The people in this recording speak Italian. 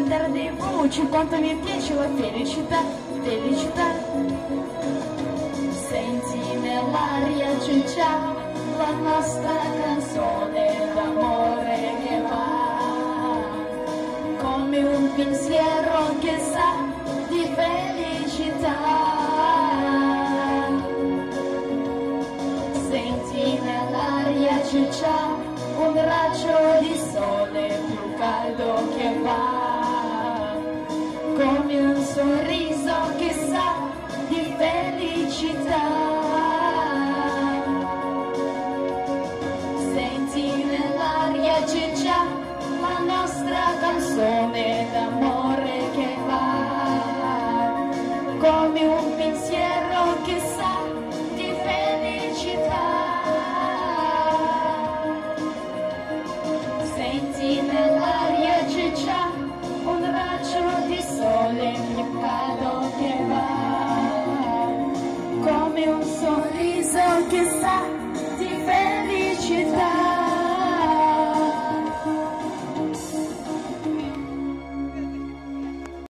cantare dei voci quanto mi piace la felicità, felicità. Senti nell'aria c'è già la nostra canzone d'amore che va come un pensiero che sa di felicità. Senti c'è già un raggio di sole più caldo che va, canzone d'amore che va, come un pensiero che sa di felicità. Senti nell'aria c'è già un raggio di sole più caldo che va, come un sorriso che sa di felicità.